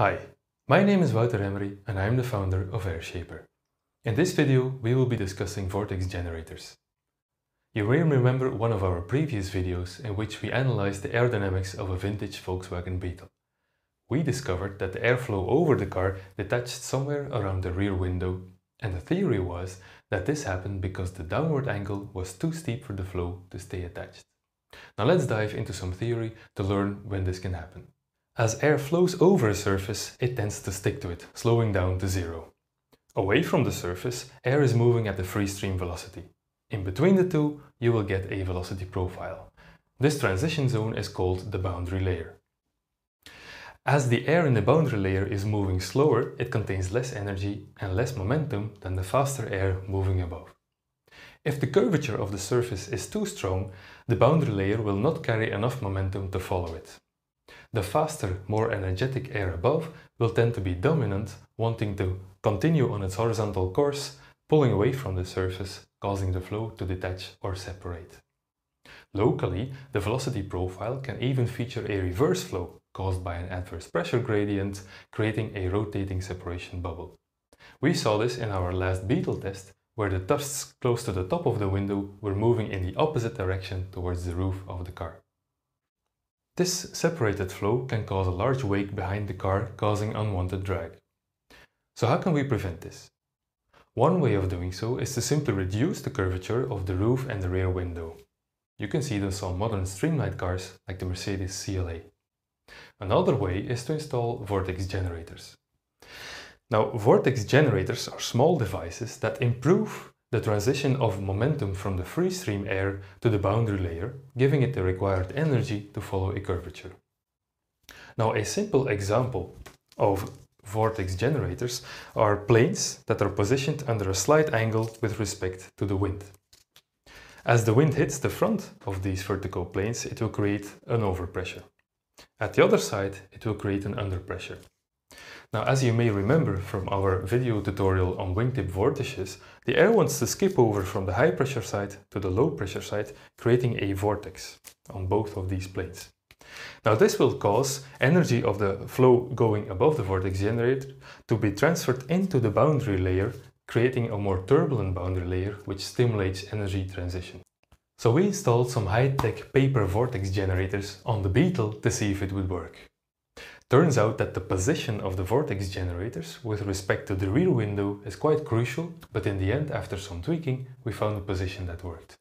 Hi, my name is Wouter Remmerie and I am the founder of AirShaper. In this video we will be discussing vortex generators. You may remember one of our previous videos in which we analyzed the aerodynamics of a vintage Volkswagen Beetle. We discovered that the airflow over the car detached somewhere around the rear window and the theory was that this happened because the downward angle was too steep for the flow to stay attached. Now let's dive into some theory to learn when this can happen. As air flows over a surface, it tends to stick to it, slowing down to zero. Away from the surface, air is moving at the free stream velocity. In between the two, you will get a velocity profile. This transition zone is called the boundary layer. As the air in the boundary layer is moving slower, it contains less energy and less momentum than the faster air moving above. If the curvature of the surface is too strong, the boundary layer will not carry enough momentum to follow it. The faster, more energetic air above will tend to be dominant, wanting to continue on its horizontal course, pulling away from the surface, causing the flow to detach or separate. Locally, the velocity profile can even feature a reverse flow caused by an adverse pressure gradient, creating a rotating separation bubble. We saw this in our last Beetle test, where the tufts close to the top of the window were moving in the opposite direction towards the roof of the car. This separated flow can cause a large wake behind the car, causing unwanted drag. So how can we prevent this? One way of doing so is to simply reduce the curvature of the roof and the rear window. You can see this on modern streamlined cars like the Mercedes CLA. Another way is to install vortex generators. Now, vortex generators are small devices that improve the transition of momentum from the free stream air to the boundary layer, giving it the required energy to follow a curvature. Now a simple example of vortex generators are planes that are positioned under a slight angle with respect to the wind. As the wind hits the front of these vertical planes, it will create an overpressure. At the other side, it will create an underpressure. Now, as you may remember from our video tutorial on wingtip vortices, the air wants to skip over from the high pressure side to the low pressure side, creating a vortex on both of these planes. Now this will cause energy of the flow going above the vortex generator to be transferred into the boundary layer, creating a more turbulent boundary layer which stimulates energy transition. So we installed some high-tech paper vortex generators on the Beetle to see if it would work. Turns out that the position of the vortex generators with respect to the rear window is quite crucial, but in the end, after some tweaking, we found a position that worked.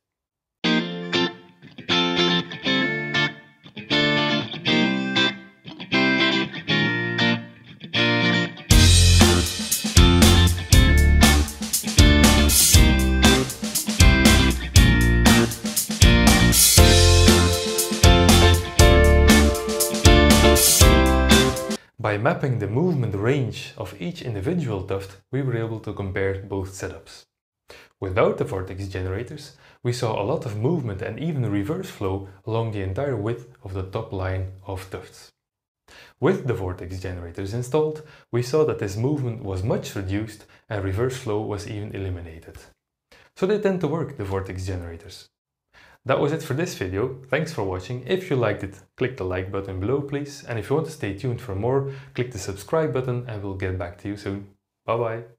By mapping the movement range of each individual tuft, we were able to compare both setups. Without the vortex generators, we saw a lot of movement and even reverse flow along the entire width of the top line of tufts. With the vortex generators installed, we saw that this movement was much reduced and reverse flow was even eliminated. So they tend to work, the vortex generators. That was it for this video. Thanks for watching. If you liked it, click the like button below please. And if you want to stay tuned for more, click the subscribe button and we'll get back to you soon. Bye bye.